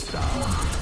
stop.